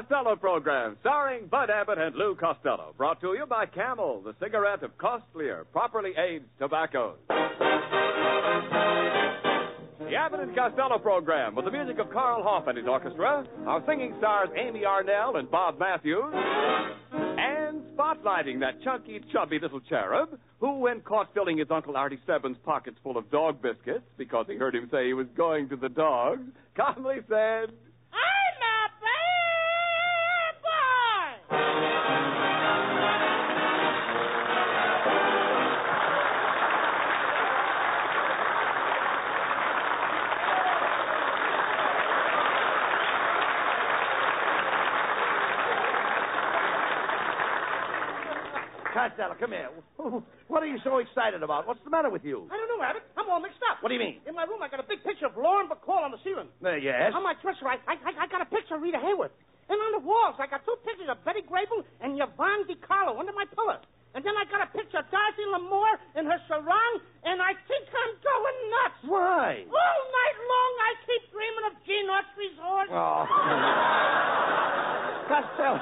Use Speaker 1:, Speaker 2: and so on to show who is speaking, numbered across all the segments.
Speaker 1: Costello program, starring Bud Abbott and Lou Costello, brought to you by Camel, the cigarette of costlier, properly aged tobaccos. The Abbott and Costello program, with the music of Carl Hoff and his orchestra, our singing stars Amy Arnell and Bob Matthews, and spotlighting that chunky, chubby little cherub who, when caught filling his Uncle Artie Stebbins' pockets full of dog biscuits because he heard him say he was going to the dogs, calmly said,
Speaker 2: Costello, come here. What are you so excited about? What's the matter with you?
Speaker 3: I don't know, Abbott. I'm all mixed up.
Speaker 2: What do you mean?
Speaker 3: In my room, I got a big picture of Lauren Bacall on the ceiling.
Speaker 2: Uh, yes.
Speaker 3: On my dresser, I, I, I got a picture of Rita Hayworth. And on the walls, I got two pictures of Betty Grable and Yvonne De Carlo under my pillow. And then I got a picture of Dorothy Lamour in her sarong, and I think I'm going nuts.
Speaker 2: Why?
Speaker 3: All night long, I keep dreaming of Gene Autry's horse.
Speaker 2: Oh. Costello,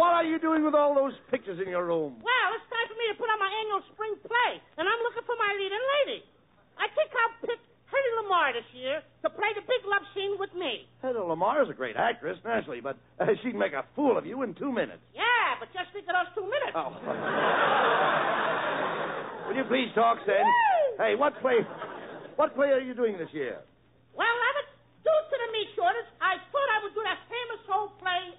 Speaker 2: what are you doing with all those pictures in your room?
Speaker 3: Well, it's time for me to put on my annual spring play, and I'm looking for my leading lady. I think I'll pick Hedy Lamarr this year to play the big love scene with me.
Speaker 2: Hedy Lamarr is a great actress, naturally, but uh, she'd make a fool of you in two minutes.
Speaker 3: Yeah, but just think of those two minutes.
Speaker 2: Oh. Will you please talk, Sen? Hey, what play? What play are you doing this year?
Speaker 3: Well, Abbott, due to the meat shortage, I thought I would do that famous old play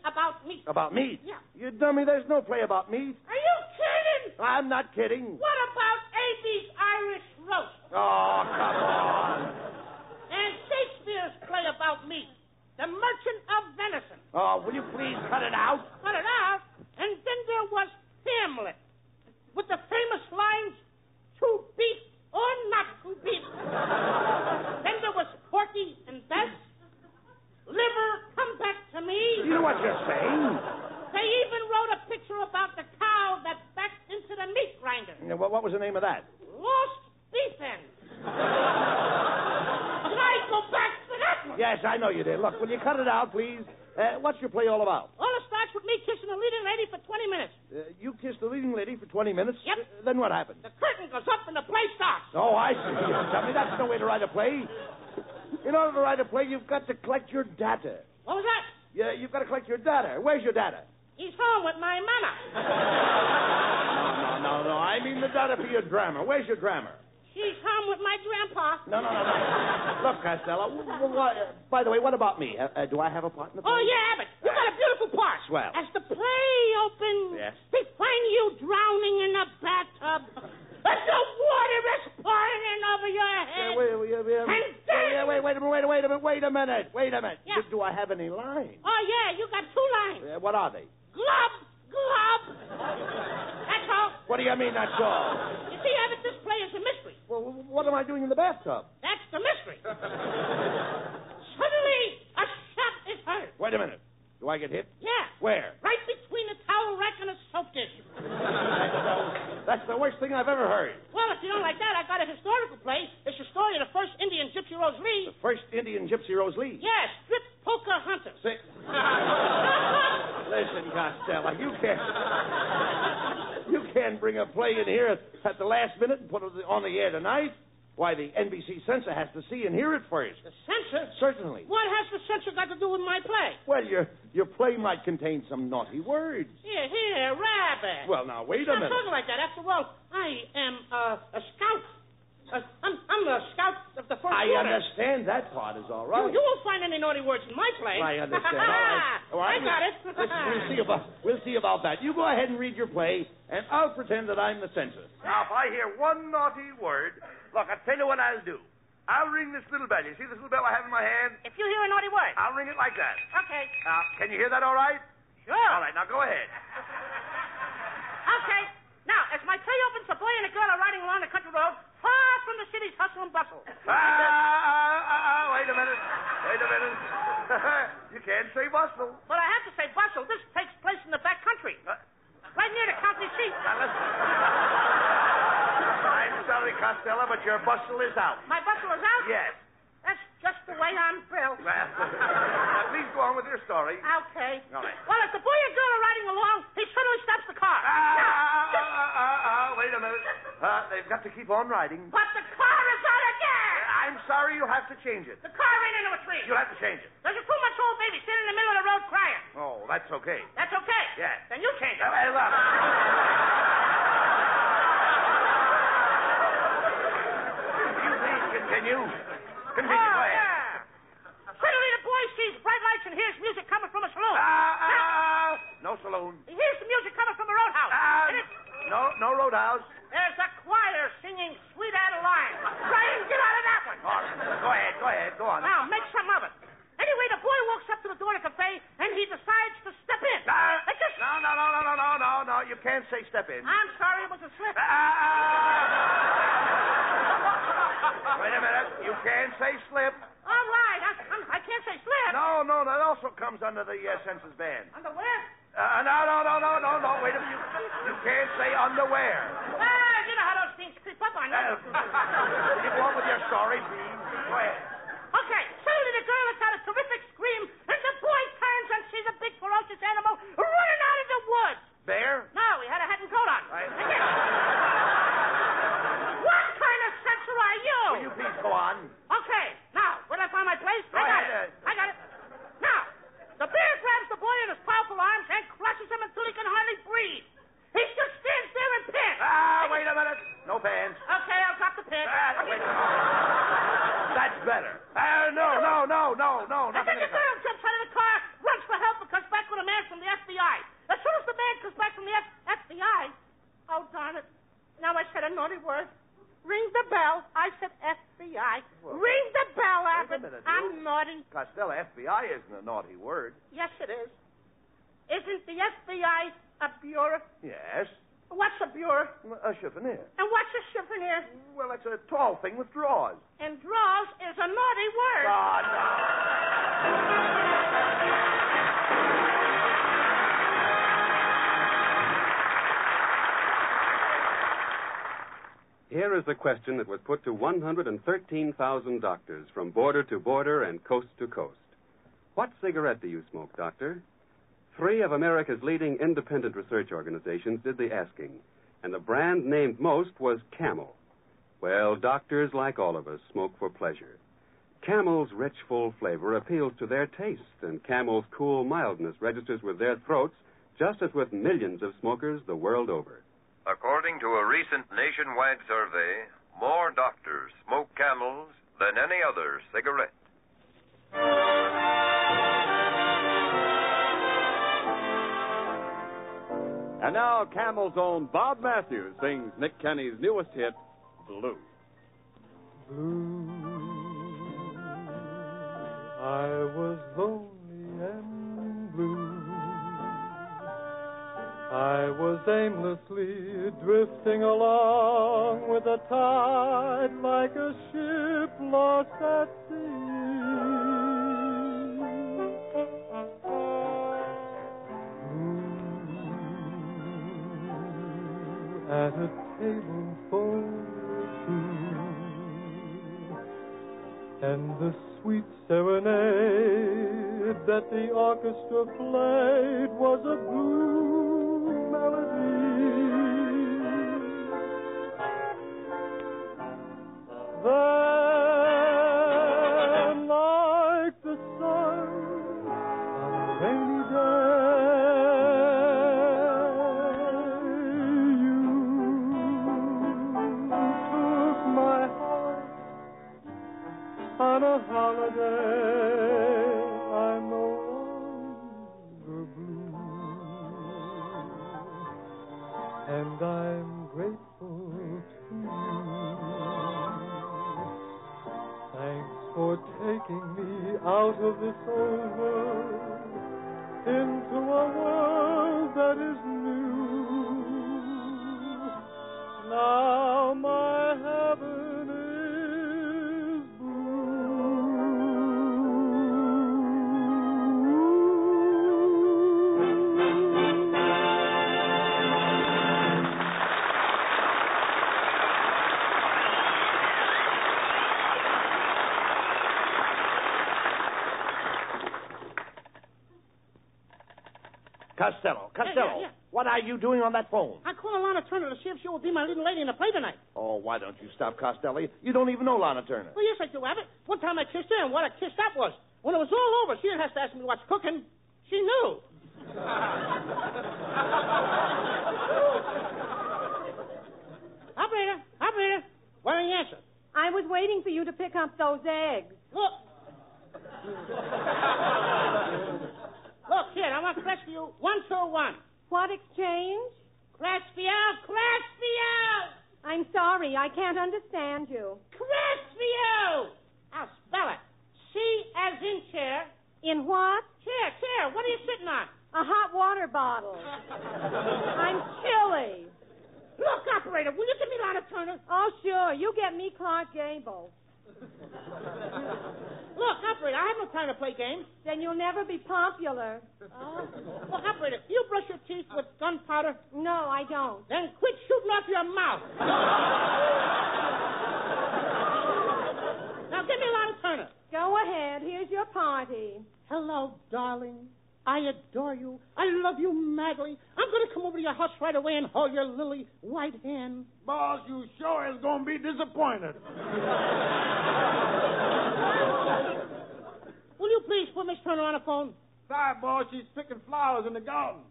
Speaker 3: about meat.
Speaker 2: About meat?
Speaker 3: Yeah.
Speaker 2: You dummy, there's no play about meat.
Speaker 3: Are you kidding?
Speaker 2: I'm not kidding.
Speaker 3: What about Abie's Irish roast?
Speaker 2: Oh, come on.
Speaker 3: And Shakespeare's play about meat, The Merchant of Venison.
Speaker 2: Oh, will you please cut it out?
Speaker 3: Cut it out. And then there was Hamlet, with the famous lines, to beef or not to beef. then there was Porky and Bess, Liver, come back to me.
Speaker 2: You know what you're saying?
Speaker 3: They even wrote a picture about the cow that backed into the meat grinder.
Speaker 2: Yeah, What, what was the name of that?
Speaker 3: Lost beef end. Did I go back to that one?
Speaker 2: Yes, I know you did. Look, will you cut it out, please? Uh, what's your play all about?
Speaker 3: Well, it starts with me kissing a leading lady for 20 minutes.
Speaker 2: Uh, you kissed the leading lady for 20 minutes?
Speaker 3: Yep.
Speaker 2: Uh, then what happened?
Speaker 3: The curtain goes up and the play starts.
Speaker 2: Oh, I see. Tell me, that's no way to write a play. In order to write a play, you've got to collect your data.
Speaker 3: What was that?
Speaker 2: Yeah, you've got to collect your data. Where's your data?
Speaker 3: He's home with my mama.
Speaker 2: No, no, no. I mean the data for your drama. Where's your drama?
Speaker 3: She's home with my grandpa.
Speaker 2: No, no, no, no. Look, Costello. w- w- uh, by the way, what about me? Uh, uh, do I have a part in the play?
Speaker 3: Oh, yeah, Abbott. You got a beautiful part.
Speaker 2: Swell.
Speaker 3: As the play opens,
Speaker 2: Yes.
Speaker 3: they find you drowning in a bathtub. And the water is pouring over your
Speaker 2: Yeah,
Speaker 3: head.
Speaker 2: wait, wait, wait, wait, yeah, wait, wait a minute, wait, wait a minute, wait a minute, wait a minute.
Speaker 3: Yeah.
Speaker 2: Do, do I have any lines?
Speaker 3: Oh, yeah, you got two lines.
Speaker 2: Uh, what are they?
Speaker 3: Glub, glub. That's all.
Speaker 2: What do you mean that's all?
Speaker 3: You see, Abbott, this play is a mystery.
Speaker 2: Well, what am I doing in the bathtub?
Speaker 3: That's the mystery. Suddenly, a shot is heard.
Speaker 2: Wait a minute. Do I get hit?
Speaker 3: Yeah.
Speaker 2: Where?
Speaker 3: Right between the towel rack and the soap dish.
Speaker 2: That's the worst thing I've ever heard.
Speaker 3: Well, if you don't like that, I've got a historical play. It's the story of the first Indian Gypsy Rose Lee.
Speaker 2: The first Indian Gypsy Rose Lee.
Speaker 3: Yes, strip poker hunter.
Speaker 2: Say, listen, Costello, you can't. You can't bring a play in here at the last minute and put it on the air tonight. Why, the NBC censor has to see and hear it first.
Speaker 3: The censor?
Speaker 2: Certainly.
Speaker 3: What has the censor got to do with my play?
Speaker 2: Well, your your play might contain some naughty words.
Speaker 3: Here, here, rabbit.
Speaker 2: Well, now wait a minute.
Speaker 3: Stop talking like that. After all, I am uh, a scout. Uh, I'm, I'm the scout the first
Speaker 2: I
Speaker 3: order.
Speaker 2: understand that part is all right.
Speaker 3: You, you won't find any naughty words in my play.
Speaker 2: I understand. All right. All right.
Speaker 3: I got it.
Speaker 2: Listen, we'll see about we'll see about that. You go ahead and read your play, and I'll pretend that I'm the censor.
Speaker 4: Now, if I hear one naughty word, look, I'll tell you what I'll do. I'll ring this little bell. You see this little bell I have in my hand?
Speaker 3: If you hear a naughty word.
Speaker 4: I'll ring it like that.
Speaker 3: Okay.
Speaker 4: Now, can you hear that all right?
Speaker 3: Sure.
Speaker 4: All right, now go ahead.
Speaker 3: Okay. Now, as my play opens, a boy and a girl are riding along the country road, far from the city's hustle and bustle.
Speaker 4: Ah, ah, ah, ah, wait a minute. Wait a minute. you can't say bustle.
Speaker 3: But I have to say bustle. This takes place in the back country,
Speaker 4: Uh,
Speaker 3: right near the county seat.
Speaker 4: now, listen. I'm sorry, Costello, but your bustle is out.
Speaker 3: My bustle is out?
Speaker 4: Yes.
Speaker 3: That's just the way I'm built.
Speaker 4: Well, please go on with
Speaker 2: your story.
Speaker 3: Okay.
Speaker 2: All right.
Speaker 3: Well, if the boy and girl are riding along, he suddenly stops the car.
Speaker 2: Ah, ah, ah, ah, ah, wait a minute. Uh, they've got to keep on riding.
Speaker 3: But the car is out of gas.
Speaker 2: I'm sorry you have to change it.
Speaker 3: The car ran into a tree.
Speaker 2: You'll have to change it.
Speaker 3: There's a two-month-old baby sitting in the middle of the road crying.
Speaker 2: Oh, that's okay.
Speaker 3: That's okay.
Speaker 2: Yeah.
Speaker 3: Then you change it.
Speaker 2: Uh, hey, look. You please continue. Continue. Can't say step in.
Speaker 3: I'm sorry, it was a slip.
Speaker 2: Ah! Wait a minute. You can't say slip.
Speaker 3: All right, I, I'm, I can't say slip.
Speaker 2: No, no, that also comes under the uh, census ban.
Speaker 3: Underwear?
Speaker 2: Uh, no, no, no, no, no, no. Wait a minute. You, you can't say underwear.
Speaker 3: Ah, you know how those things creep up on you.
Speaker 2: Uh, you go on with your story,
Speaker 3: Is the
Speaker 5: question that was put to 113,000 doctors from border to border and coast to coast. What cigarette do you smoke, doctor? Three of America's leading independent research organizations did the asking, and the brand named most was Camel. Well, doctors, like all of us, smoke for pleasure. Camel's rich, full flavor appeals to their taste, and Camel's cool mildness registers with their throats just as with millions of smokers the world over.
Speaker 6: According to a recent nationwide survey, more doctors smoke camels than any other cigarette.
Speaker 1: And now, Camel's own Bob Matthews sings Nick Kenny's newest hit, Blue.
Speaker 7: blue. I was lonely and blue. I was aimlessly drifting along with the tide like a ship lost at sea. At a table for two and the sweet serenade that the orchestra played was a blue Then,
Speaker 8: Costello, Costello,
Speaker 3: yeah, yeah.
Speaker 8: what are you doing on that phone?
Speaker 3: I called Lana Turner to see if she will be my leading lady in the play tonight.
Speaker 8: Oh, why don't you stop, Costello? You don't even know Lana Turner.
Speaker 3: Well, yes, I do, Abbott. One time I kissed her, and what a kiss that was. When it was all over, she didn't have to ask me what's cooking. She knew. operator, operator, where are you answer?
Speaker 9: I was waiting for you to pick up those eggs.
Speaker 3: Look. Kid, I want Crestview 121.
Speaker 9: What exchange?
Speaker 3: Crestview, Crestview!
Speaker 9: I'm sorry, I can't understand you.
Speaker 3: Crestview! I'll spell it. C as in chair.
Speaker 9: In what?
Speaker 3: Chair, chair. What are you sitting on?
Speaker 9: A hot water bottle. I'm chilly.
Speaker 3: Look, operator, will you give me Lana Turner?
Speaker 9: Oh, sure. You get me Clark Gable.
Speaker 3: Look, operator, I have no time to play games.
Speaker 9: Then you'll never be popular.
Speaker 3: Oh. Look, operator, do you brush your teeth with gunpowder?
Speaker 9: No, I don't.
Speaker 3: Then quit shooting off your mouth. now give me Lana Turner.
Speaker 9: Go ahead. Here's your party.
Speaker 3: Hello, darling. I adore you. I love you madly. I'm going to come over to your house right away and hold your lily white hand.
Speaker 10: Boss, you sure is going to be disappointed.
Speaker 3: Will you please put Miss Turner on the phone?
Speaker 10: Sorry, boss, she's picking flowers in the garden.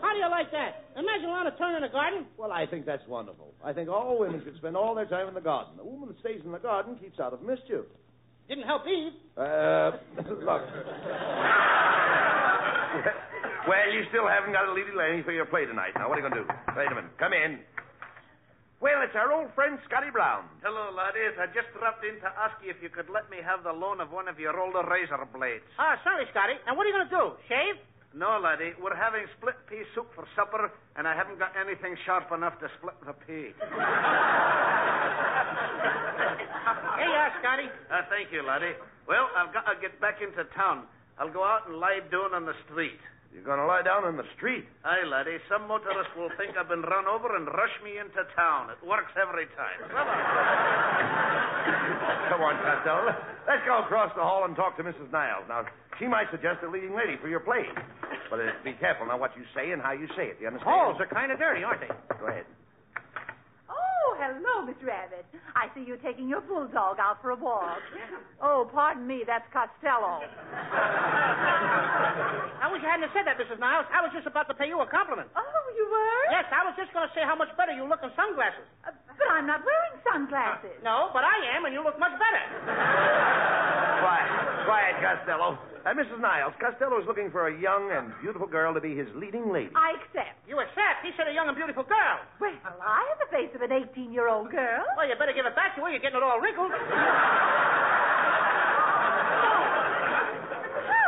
Speaker 3: How do you like that? Imagine Lana Turner in the garden.
Speaker 8: Well, I think that's wonderful. I think all women should spend all their time in the garden. A woman that stays in the garden keeps out of mischief.
Speaker 3: Didn't help Eve.
Speaker 8: Uh, look.
Speaker 2: Well, you still haven't got a leading lady for your play tonight. Now, what are you going to do? Wait a minute. Come in. Well, it's our old friend Scotty Brown.
Speaker 11: Hello, laddies. I just dropped in to ask you if you could let me have the loan of one of your older razor blades.
Speaker 3: Ah, sorry, Scotty. And what are you going to do? Shave?
Speaker 11: No, laddie. We're having split pea soup for supper, and I haven't got anything sharp enough to split the pea.
Speaker 3: Here you are, Scotty.
Speaker 11: Uh, thank you, laddie. Well, I've got to get back into town. I'll go out and lie down on the street.
Speaker 2: You're going to lie down in the street.
Speaker 11: Aye, laddie. Some motorist will think I've been run over and rush me into town. It works every time. Come on.
Speaker 2: Come on, Costello. Let's go across the hall and talk to Mrs. Niles. Now, she might suggest a leading lady for your play. But uh, be careful now what you say and how you say it. You understand?
Speaker 3: Halls are kind of dirty, aren't they?
Speaker 2: Go ahead.
Speaker 12: Hello, Miss Rabbit. I see you're taking your bulldog out for a walk. Oh, pardon me, that's Costello.
Speaker 3: I wish you hadn't said that, Mrs. Niles. I was just about to pay you a compliment.
Speaker 12: Oh, you were?
Speaker 3: Yes, I was just going to say how much better you look in sunglasses.
Speaker 12: Uh, but I'm not wearing sunglasses.
Speaker 3: No, but I am, and you look much better.
Speaker 2: Quiet. Quiet, Costello. Uh, Mrs. Niles, Costello is looking for a young and beautiful girl to be his leading lady.
Speaker 12: I accept.
Speaker 3: You accept? He said a young and beautiful girl.
Speaker 12: Well, I have the face of an 18 year old girl.
Speaker 3: Well, you better give it back to her. You're getting it all wrinkled.
Speaker 12: How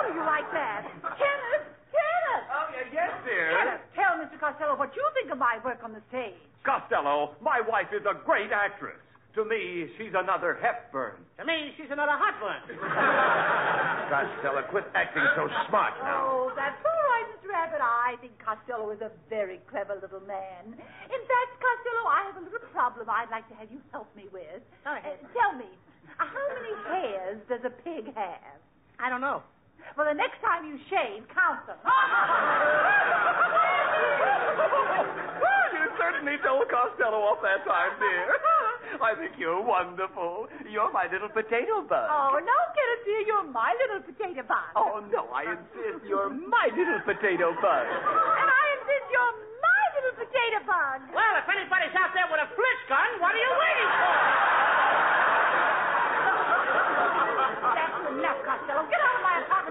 Speaker 12: do you like that? Kenneth! Kenneth!
Speaker 1: Oh, yeah, yes, dear.
Speaker 12: Kenneth, tell Mr. Costello what you think of my work on the stage.
Speaker 1: Costello, my wife is a great actress. To me, she's another Hepburn.
Speaker 3: to me, she's another hot one.
Speaker 2: Costello, quit acting so smart now.
Speaker 12: Oh, that's all right, Mr. Rabbit. I think Costello is a very clever little man. In fact, Costello, I have a little problem I'd like to have you help me with.
Speaker 3: Go ahead.
Speaker 12: Uh, tell me, uh, how many hairs does a pig have?
Speaker 3: I don't know.
Speaker 12: Well, the next time you shave, count them.
Speaker 1: you certainly told Costello off that time, dear. I think you're wonderful. You're my little potato bug.
Speaker 12: Oh, no, Kenneth, dear, you're my little potato bug.
Speaker 1: Oh, no, I insist you're my little potato bug.
Speaker 12: And I insist you're my little potato bug.
Speaker 3: Well, if anybody's out there with a flint gun, what are you waiting for?
Speaker 12: That's enough, Costello. Get out of my apartment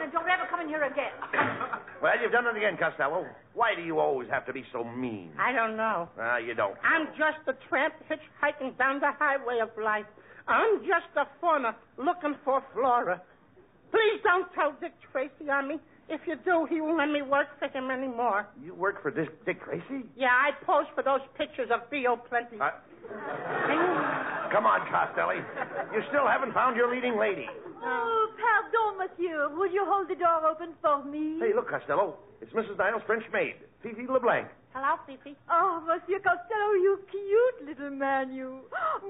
Speaker 12: and don't ever come in here again.
Speaker 2: Well, you've done it again, Costello. Why do you always have to be so mean?
Speaker 3: I don't know.
Speaker 2: Ah, you don't.
Speaker 3: I'm just a tramp hitchhiking down the highway of life. I'm just a fauna looking for flora. Please don't tell Dick Tracy on me. If you do, he won't let me work for him anymore.
Speaker 2: You work for Dick, Dick Tracy?
Speaker 3: Yeah, I pose for those pictures of B.O. Plenty.
Speaker 2: Uh, come on, Costelli. You still haven't found your leading lady.
Speaker 12: Oh, pardon, monsieur. Would you hold the door open for me?
Speaker 2: Hey, look, Costello. It's Mrs. Niles' French maid, Fifi LeBlanc.
Speaker 3: Hello, Fifi.
Speaker 12: Oh, Monsieur Costello, you cute little man, you.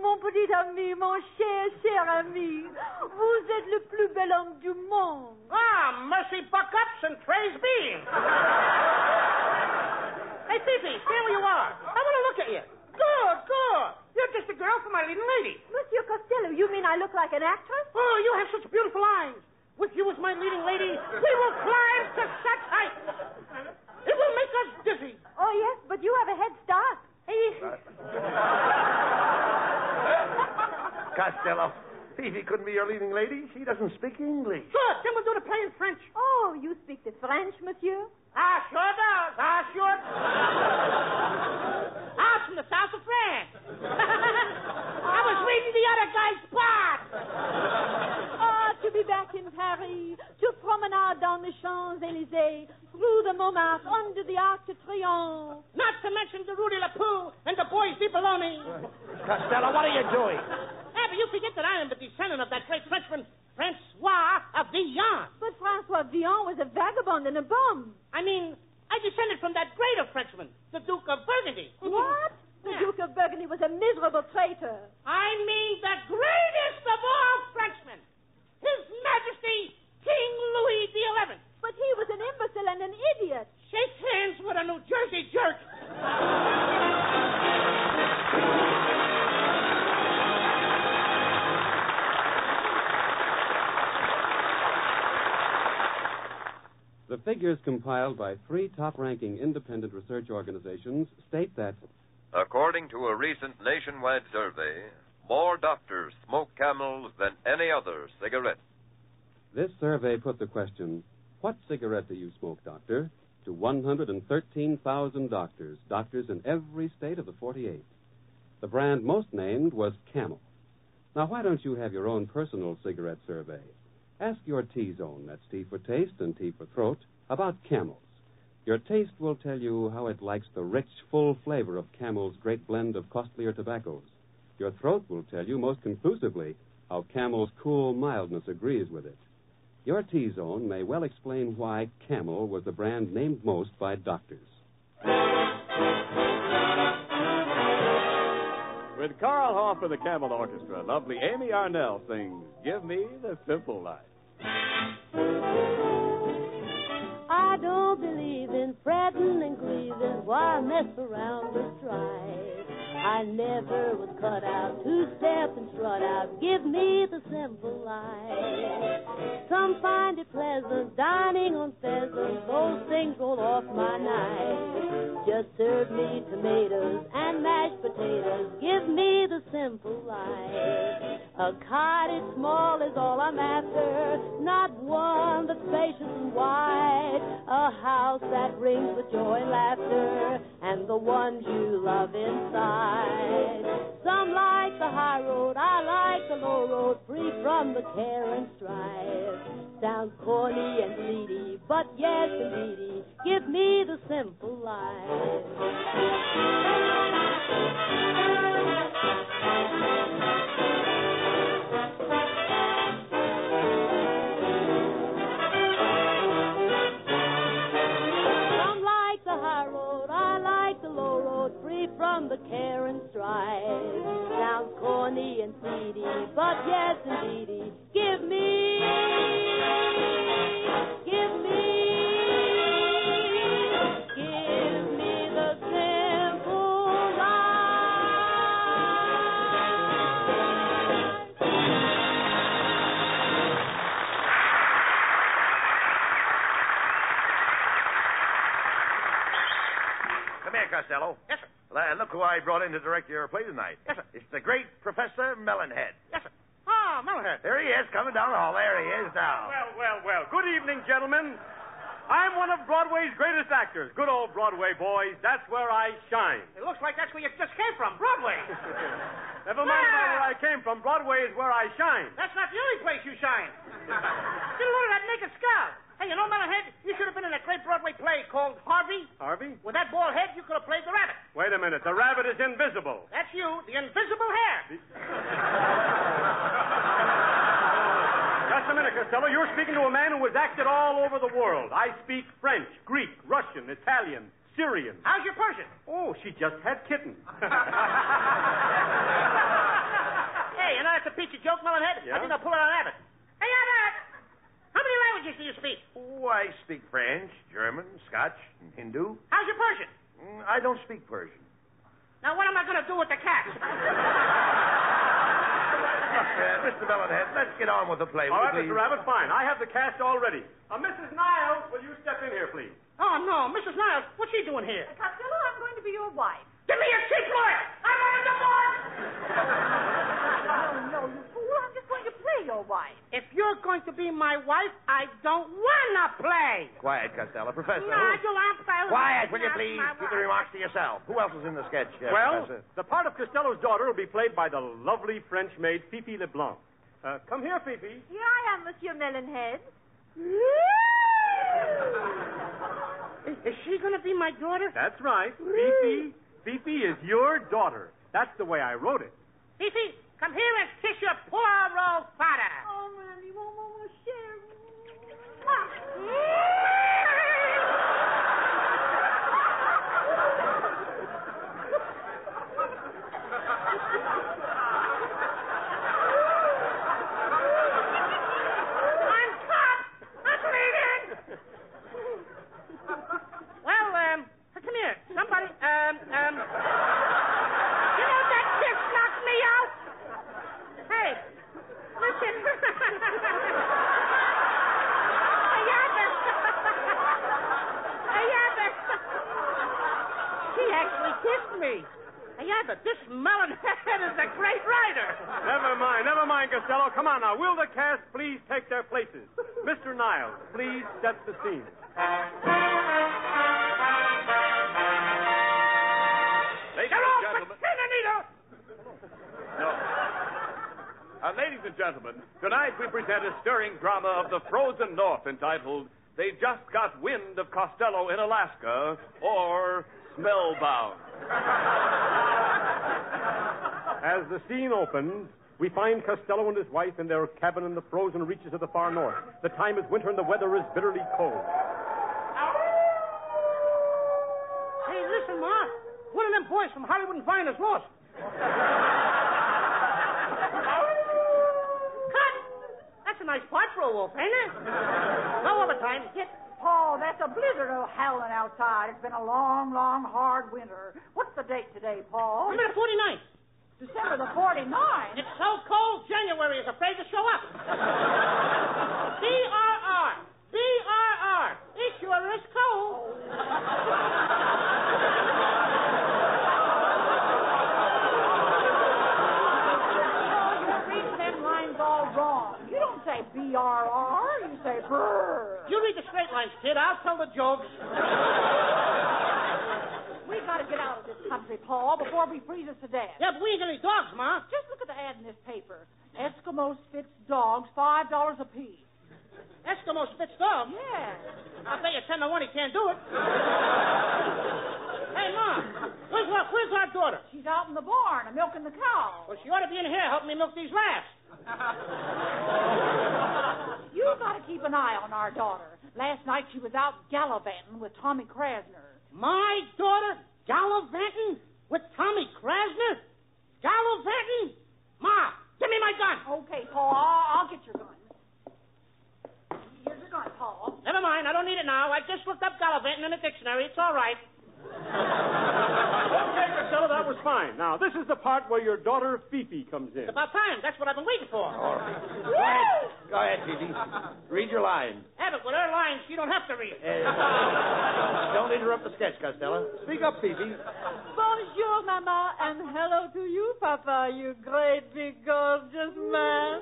Speaker 12: Mon petit ami, mon cher, cher ami. Vous êtes le plus bel
Speaker 9: homme du monde.
Speaker 3: Ah, mercy buck-ups and praise be. hey, Fifi, stay where you are. I want to look at you. Good, good. You're just a girl for my leading lady.
Speaker 12: Monsieur Costello, you mean I look like an actress?
Speaker 3: Oh, you have such beautiful eyes. With you as my leading lady, we will climb to such heights. It will make us dizzy.
Speaker 12: Oh, yes, but you have a head start.
Speaker 8: Costello, Fifi couldn't be your leading lady. She doesn't speak English.
Speaker 3: Good. Then we'll do the play in French.
Speaker 12: Oh, you speak the French, monsieur?
Speaker 3: Ah, sure does. Ah, sure. I'm from the south of France. I was reading the other guy's part.
Speaker 9: Ah, to be back in Paris, to promenade dans les Champs-Élysées, through the Montmartre, under the Arc de Triomphe.
Speaker 3: Not to mention the Rudy Lapoo and the boys de Bologna.
Speaker 8: Costello, what are you doing?
Speaker 3: But you forget that I am the descendant of that great Frenchman, Francois of Villon.
Speaker 9: But Francois Villon was a vagabond and a bum.
Speaker 3: I mean,
Speaker 5: figures compiled by three top ranking independent research organizations state that
Speaker 6: According to a recent nationwide survey, more doctors smoke camels than any other cigarette.
Speaker 5: this survey put the question What cigarette do you smoke, doctor? to 113,000 doctors, doctors in every state of the 48. The brand most named was Camel. Now, why don't you have your own personal cigarette survey? Ask your T zone, that's T for taste and T for throat, about camels. Your taste will tell you how it likes the rich, full flavor of Camel's great blend of costlier tobaccos. Your throat will tell you most conclusively how Camel's cool mildness agrees with it. Your T zone may well explain why Camel was the brand named most by doctors.
Speaker 1: With Carl Hoff and the Camel Orchestra, lovely Amy Arnell sings Give Me the Simple Life.
Speaker 9: I don't believe in fretting and grieving. Why mess around with strife? I never was cut out to step and strut out. Give me the simple life. Some find it pleasant dining on pheasants. Those things roll off my knife. Just serve me tomatoes and mashed potatoes. Give me the simple life. A cottage small is all I'm after. Not one that's spacious and wide. A house that rings with joy and laughter. And the ones you love inside. Some like the high road, I like the low road, free from the care and strife. Sounds corny and seedy, but yes, indeedy, give me the simple Some
Speaker 2: Costello.
Speaker 3: Yes, sir.
Speaker 2: Uh, look who I brought in to direct your play tonight.
Speaker 3: Yes, sir.
Speaker 2: It's the great Professor Melonhead.
Speaker 3: Yes, sir. Ah, Melonhead.
Speaker 2: There he is, coming down the hall. There he is now.
Speaker 13: Well, well, well. Good evening, gentlemen. I'm one of Broadway's greatest actors. Good old Broadway boys. That's where I shine.
Speaker 3: It looks like that's where you just came from, Broadway.
Speaker 13: Never mind about where I came from. Broadway is where I shine.
Speaker 3: That's not the only place you shine. Get a load of that naked scout. Hey, you know, Melonhead, you should have been in that great Broadway play called Harvey.
Speaker 13: Harvey?
Speaker 3: With that bald head, you could have played the rabbit.
Speaker 13: Wait a minute. The rabbit is invisible.
Speaker 3: That's you, the invisible hair.
Speaker 13: Just a minute, Costello. You're speaking to a man who has acted all over the world. I speak French, Greek, Russian, Italian, Syrian.
Speaker 3: How's your Persian?
Speaker 13: Oh, she just had kittens.
Speaker 3: Hey, you know that's a peachy joke, Melonhead?
Speaker 13: Yeah?
Speaker 3: I think I'll pull it on Abbott! Speak?
Speaker 2: Oh, I speak French, German, Scotch, and Hindu.
Speaker 3: How's your Persian?
Speaker 2: Mm, I don't speak Persian.
Speaker 3: Now, what am I going to do with the cat?
Speaker 2: Look, uh, Mr. Melonhead, let's get on with the play.
Speaker 13: All
Speaker 2: will
Speaker 13: Mr. Rabbit, fine. I have the cast all ready. Uh, Mrs. Niles, will you step in here, please?
Speaker 3: Oh, no. Mrs. Niles, what's she doing here?
Speaker 12: Costello, I'm going to be your wife.
Speaker 3: Give me a cheap lawyer! I'm on the board!
Speaker 12: No, no, you fool. I'm just going to play your wife.
Speaker 3: If you're going to be my wife, I don't want to play.
Speaker 2: Quiet, Costello. Professor.
Speaker 3: No, I don't want to play.
Speaker 2: Quiet, will you please?
Speaker 3: my
Speaker 2: Keep the remarks to yourself. Who else is in the sketch, uh,
Speaker 13: well,
Speaker 2: Professor?
Speaker 13: the part of Costello's daughter will be played by the lovely French maid Fifi Leblanc. Uh, come here, Fifi.
Speaker 12: Here I am, Monsieur Melonhead.
Speaker 3: Is, is she going to be my daughter?
Speaker 13: That's right. Fifi. Fifi is your daughter. That's the way I wrote it.
Speaker 3: Fifi, come here and kiss your poor old father.
Speaker 12: Oh, Randy, won't Mama share?
Speaker 3: I'm caught. I'm bleeding. Well, um, come here. Somebody, um, um, you know that kiss knocked me out? Hey, listen. Ayabas. Ayabas. He actually kissed me. Ayabas, this melonhead is a great writer.
Speaker 13: Never mind, never mind, Costello. Come on now. Will the cast please take their places? Please set the scene.
Speaker 1: Ladies and gentlemen. No. Uh, ladies and gentlemen, tonight we present a stirring drama of the frozen north entitled They Just Got Wind of Costello in Alaska or Smellbound.
Speaker 13: As the scene opens, we find Costello and his wife in their cabin in the frozen reaches of the far north. The time is winter and the weather is bitterly cold.
Speaker 3: Hey, listen, Ma. One of them boys from Hollywood and Vine is lost. Cut! That's a nice part for a wolf, ain't it? No overtime. Get.
Speaker 12: Paul, that's a blizzard of howling outside. It's been a long, long, hard winter. What's the date today, Paul?
Speaker 3: I'm at 49.
Speaker 12: December the 49th.
Speaker 3: It's so cold, January is afraid to show up. B-R-R. B-R-R. It sure is cold.
Speaker 12: Oh, you're reading them lines all wrong. You don't say B-R-R. You say brr.
Speaker 3: You read the straight lines, kid. I'll tell the jokes.
Speaker 12: We got to get out of country, Paul, before we freeze us to death.
Speaker 3: Yeah, but we ain't got any dogs, Ma.
Speaker 12: Just look at the ad in this paper. Eskimos fits dogs, five dollars a piece.
Speaker 3: Eskimo spits dog.
Speaker 12: Yeah.
Speaker 3: I'll bet you ten to one he can't do it. hey, Mom, where's our, where's our daughter?
Speaker 12: She's out in the barn, milking the cow.
Speaker 3: Well, she ought to be in here helping me milk these laughs.
Speaker 12: You got to keep an eye on our daughter. Last night she was out gallivanting with Tommy Krasner.
Speaker 3: My daughter gallivanting with Tommy Krasner? Gallivanting? Ma, give me my gun.
Speaker 12: Okay, Paul, I'll, I'll get your gun. Here's your gun, Paul.
Speaker 3: Never mind, I don't need it now. I just looked up gallivanting in the dictionary. It's all right.
Speaker 13: Okay, Costello, that fine. Now, this is the part where your daughter Fifi comes in.
Speaker 3: It's about time. That's what I've been waiting for.
Speaker 8: All right. Go ahead. Go ahead, Phoebe. Read your line.
Speaker 3: Have it with her lines. You don't have to read.
Speaker 8: Uh, don't interrupt the sketch, Costello. Speak up, Phoebe.
Speaker 14: Bonjour, Mama, and hello to you, Papa, you great big gorgeous man.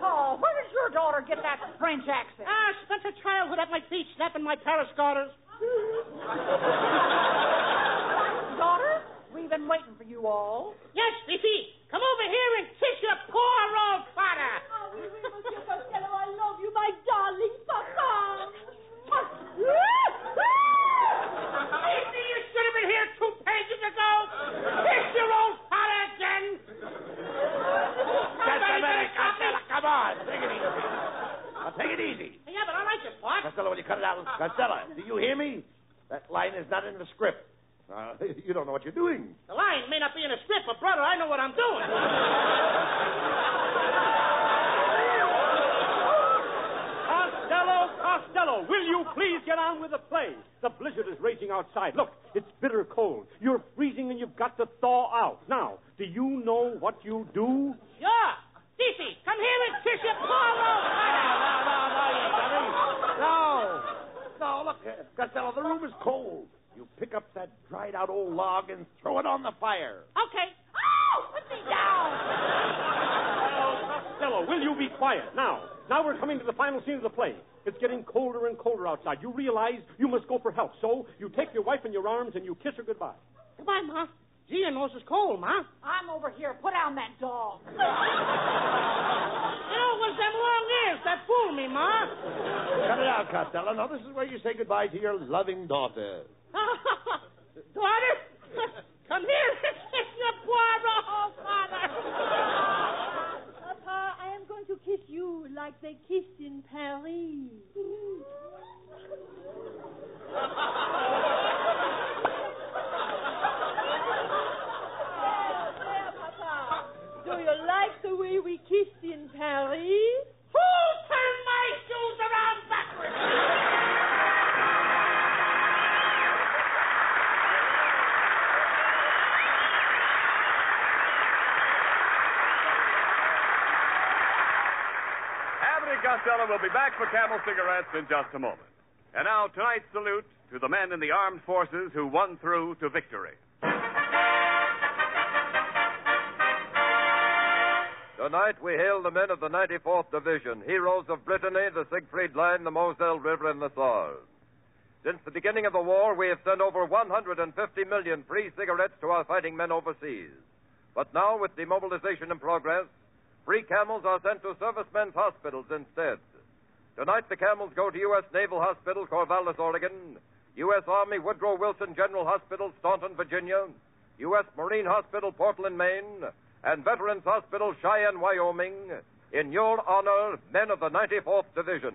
Speaker 12: Paul, where did your daughter get that French accent?
Speaker 3: Ah, she spent her childhood at my feet snapping my Paris garters.
Speaker 12: Daughter, we've been waiting for you all.
Speaker 3: Yes, Fifi. Come over here and kiss your poor old father.
Speaker 14: Oh, oui, oui, Monsieur Costello, I love you, my darling Papa.
Speaker 3: Fifi, you should have been here two pages ago. Kiss your old father again.
Speaker 8: Just a minute, Costello. Come on. Take it easy. Now, take it easy.
Speaker 3: Yeah, but I like your part.
Speaker 8: Costello, will you cut it out? Costello, do you hear me? That line is not in the script. Uh, you don't know what you're doing.
Speaker 3: The line may not be in a strip, but brother, I know what I'm doing.
Speaker 13: Costello, Costello, will you please get on with the play? The blizzard is raging outside. Look, it's bitter cold. You're freezing and you've got to thaw out. Now, do you know what you do?
Speaker 3: Sure. Fifi, come here and kiss your poor old
Speaker 8: No, no, look, uh, Costello, the room is cold. You pick up that dried out old log and throw it on the fire.
Speaker 3: Okay. Oh, put me down.
Speaker 13: Costello, will you be quiet? Now, now we're coming to the final scene of the play. It's getting colder and colder outside. You realize you must go for help. So you take your wife in your arms and you kiss her goodbye.
Speaker 3: Goodbye, Ma. Gee, your nose is cold, Ma.
Speaker 12: I'm over here. Put down that dog.
Speaker 3: You know, it was them long ears that fooled me, Ma.
Speaker 8: Cut it out, Costello. Now, this is where you say goodbye to your loving daughter.
Speaker 3: Daughter, come here and kiss your poor old father.
Speaker 14: Papa, I am going to kiss you like they kissed in Paris. There, Papa. Do you like the way we kissed in Paris?
Speaker 1: Costello will be back for Camel cigarettes in just a moment. And now, tonight's salute to the men in the armed forces who won through to victory.
Speaker 6: Tonight we hail the men of the 94th Division, heroes of Brittany, the Siegfried Line, the Moselle River, and the Saar. Since the beginning of the war, we have sent over 150 million free cigarettes to our fighting men overseas. But now, with demobilization in progress, free camels are sent to servicemen's hospitals instead. Tonight, the camels go to U.S. Naval Hospital, Corvallis, Oregon, U.S. Army Woodrow Wilson General Hospital, Staunton, Virginia, U.S. Marine Hospital, Portland, Maine, and Veterans Hospital, Cheyenne, Wyoming, in your honor, men of the 94th Division.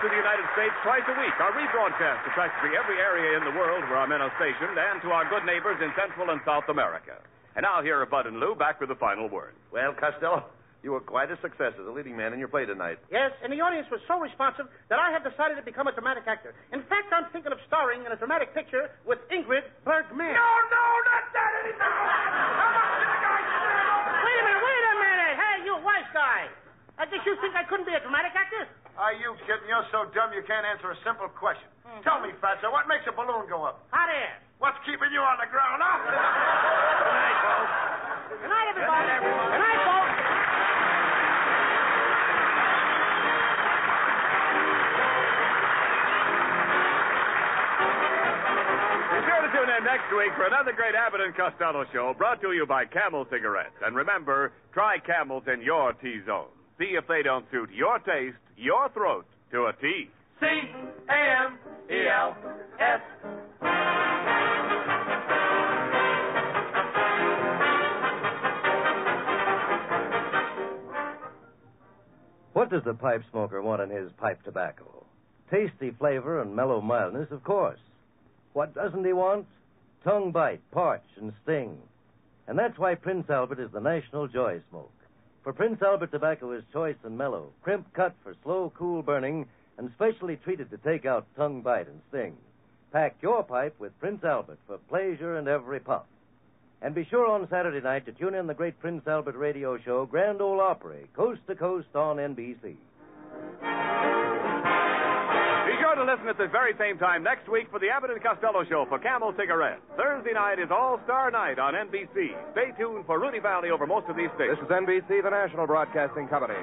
Speaker 1: To the United States twice a week. Our rebroadcast to practically every area in the world where our men are stationed and to our good neighbors in Central and South America. And now here are Bud and Lou back with the final word.
Speaker 2: Well, Costello, you were quite a success as a leading man in your play tonight.
Speaker 3: Yes, and the audience was so responsive that I have decided to become a dramatic actor. In fact, I'm thinking of starring in a dramatic picture with Ingrid Bergman.
Speaker 10: No, no, not that anymore. How much the guy stand over?
Speaker 3: Wait a minute, wait a minute. Hey, you white guy. I guess you think I couldn't be a dramatic actor?
Speaker 11: Are you kidding? You're so dumb you can't answer a simple question. Hmm. Tell me, Fatso, what makes a balloon go up?
Speaker 3: Hot air.
Speaker 11: What's keeping you on the ground, huh?
Speaker 3: Good night, folks. Good night, everybody. Good night, folks.
Speaker 1: Be sure to tune in next week for another great Abbott and Costello show brought to you by Camel Cigarettes. And remember, try Camels in your T-zone. See if they don't suit your taste, your throat, to a T.
Speaker 10: C A M E L S.
Speaker 15: What does the pipe smoker want in his pipe tobacco? Tasty flavor and mellow mildness, of course. What doesn't he want? Tongue bite, parch, and sting. And that's why Prince Albert is the national joy smoke. For Prince Albert tobacco is choice and mellow, crimp cut for slow, cool burning, and specially treated to take out tongue bite and sting. Pack your pipe with Prince Albert for pleasure and every puff. And be sure on Saturday night to tune in the great Prince Albert radio show, Grand Ole Opry, coast to coast on NBC.
Speaker 1: To listen at the very same time next week for the Abbott and Costello show for Camel Cigarettes. Thursday night is All-Star Night on NBC. Stay tuned for Rudy Vallee over most of these stations.
Speaker 16: This is NBC, the national broadcasting company.